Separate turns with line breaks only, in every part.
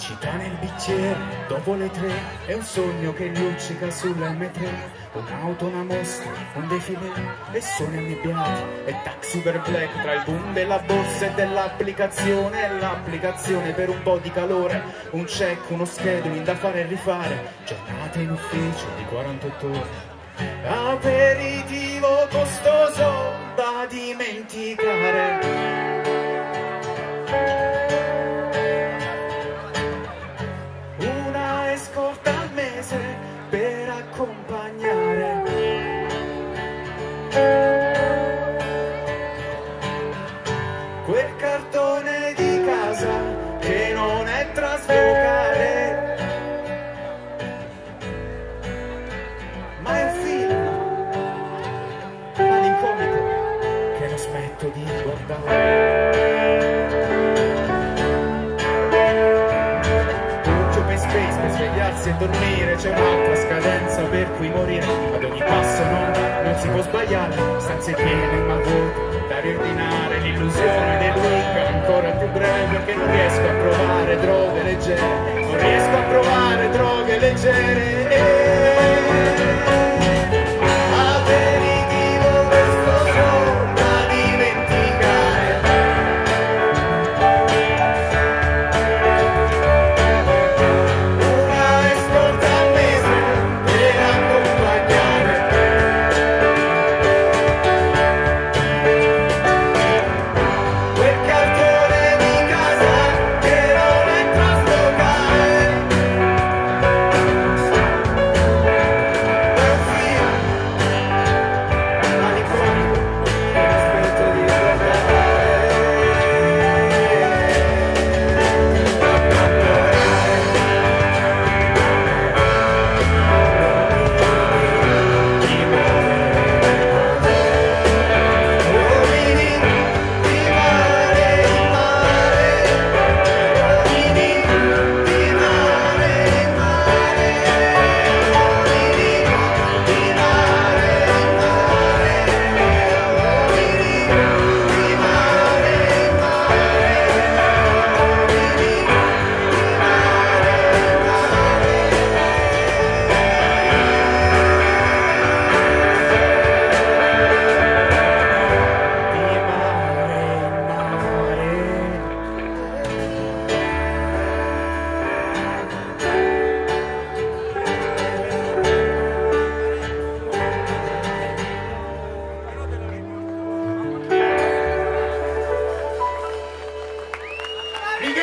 felicità nel bicchiere, dopo le tre, è un sogno che luccica sulla M3, un'auto, una mostra, un defilé, e sogni annebbiati, e taxi per black, tra il boom della borsa e dell'applicazione, e l'applicazione per un po' di calore, un check, uno scheduling da fare e rifare, giornate in ufficio di 48 ore. Aperitivo costoso da dimenticare. Accompagnare. Quel cartone di casa che non è traslocare. Ma è un film malinconico che non smetto di guardare. Per svegliarsi e dormire c'è un'altra scadenza per cui morire. Ad ogni passo no, non si può sbagliare stanze piene ma vuote da riordinare l'illusione del week ancora più breve perché non riesco a provare droghe leggere. Non riesco a provare droghe leggere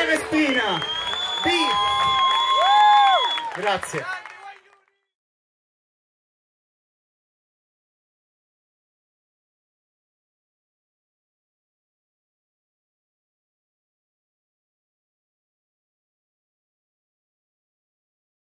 Michele Spina, Beef. Grazie.